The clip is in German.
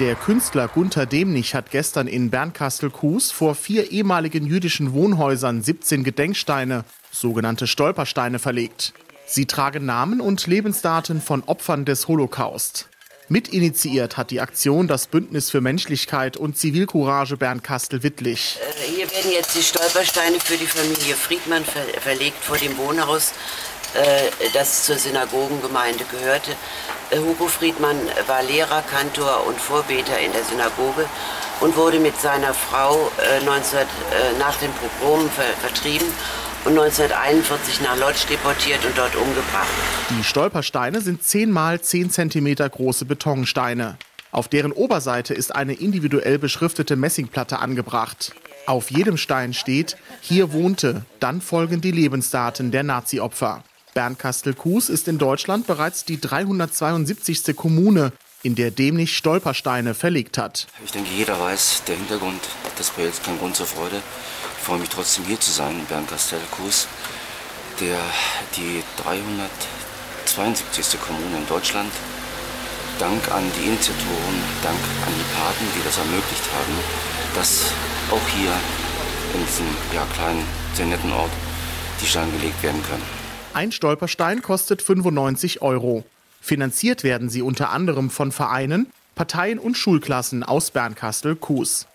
Der Künstler Gunther Demnich hat gestern in Bernkastel-Kues vor vier ehemaligen jüdischen Wohnhäusern 17 Gedenksteine, sogenannte Stolpersteine, verlegt. Sie tragen Namen und Lebensdaten von Opfern des Holocaust. Mitinitiiert hat die Aktion das Bündnis für Menschlichkeit und Zivilcourage Bernkastel-Wittlich. Hier werden jetzt die Stolpersteine für die Familie Friedmann verlegt vor dem Wohnhaus das zur Synagogengemeinde gehörte. Äh, Hugo Friedmann war Lehrer, Kantor und Vorbeter in der Synagoge und wurde mit seiner Frau 19, äh, nach den Pogromen vertrieben und 1941 nach Lodz deportiert und dort umgebracht. Die Stolpersteine sind 10 mal 10 cm große Betonsteine. Auf deren Oberseite ist eine individuell beschriftete Messingplatte angebracht. Auf jedem Stein steht, hier wohnte, dann folgen die Lebensdaten der Nazi-Opfer. Bernkastel-Kues ist in Deutschland bereits die 372. Kommune, in der Demnich Stolpersteine verlegt hat. Ich denke, jeder weiß, der Hintergrund des Projekts kein Grund zur Freude. Ich freue mich trotzdem hier zu sein, Bernkastel-Kues, der die 372. Kommune in Deutschland. Dank an die Initiatoren, Dank an die Paten, die das ermöglicht haben, dass auch hier in diesem ja, kleinen, sehr netten Ort die Steine gelegt werden können. Ein Stolperstein kostet 95 Euro. Finanziert werden sie unter anderem von Vereinen, Parteien und Schulklassen aus Bernkastel-Kues.